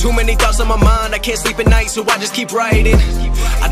Too many thoughts on my mind, I can't sleep at night, so I just keep writing.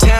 Town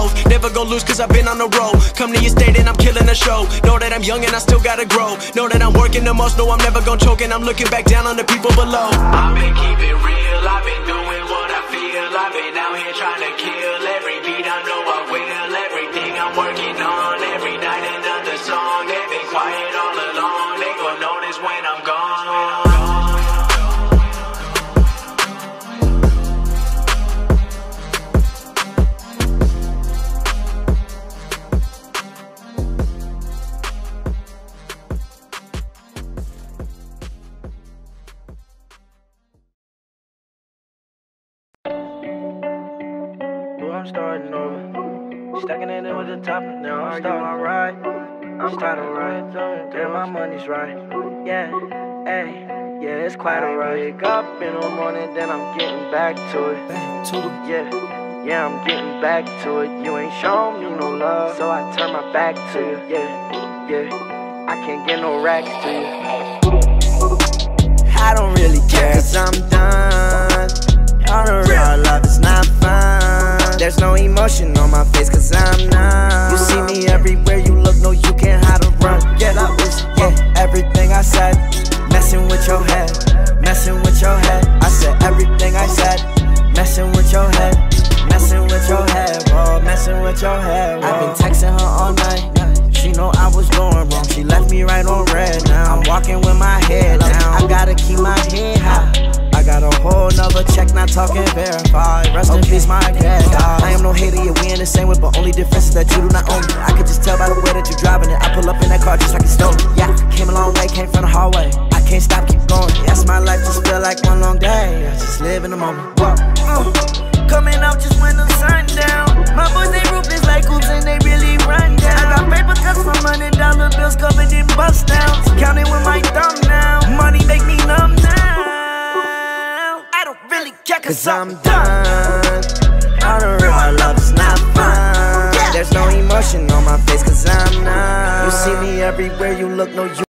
Never gonna lose cause I've been on the road. Come to your state and I'm killing the show. Know that I'm young and I still gotta grow. Know that I'm working the most, know I'm never gonna choke And I'm looking back down on the people below. I've been keeping real, I've I'm starting over. Stacking it in with the top, now I'm starting alright. I'm starting right. Damn, my money's right. Yeah, hey, yeah, it's quite alright. Wake up in the morning, then I'm getting back to it. Back to it. Yeah, yeah, I'm getting back to it. You ain't shown me no love, so I turn my back to you. Yeah, yeah, I can't get no racks to you. Emotion on my face, cause I'm talking verified. Rest in peace, my cat. I am no hater, yeah, we in the same way, but only difference is that you do not own me. I could just tell by the way that you're driving it. I pull up in that car just like it's stolen. Yeah, came a long way, came from the hallway. I can't stop, keep going. Yes, my life just feel like one long day. I just live in the moment. Whoa. Uh, coming out just when the sun down. My boys, they ruthless like hoops and they really run down. I got paper cuts from hundred dollar bills covered in cause I'm done. All the real love is not fun. There's no emotion on my face cause I'm numb. You see me everywhere you look, no you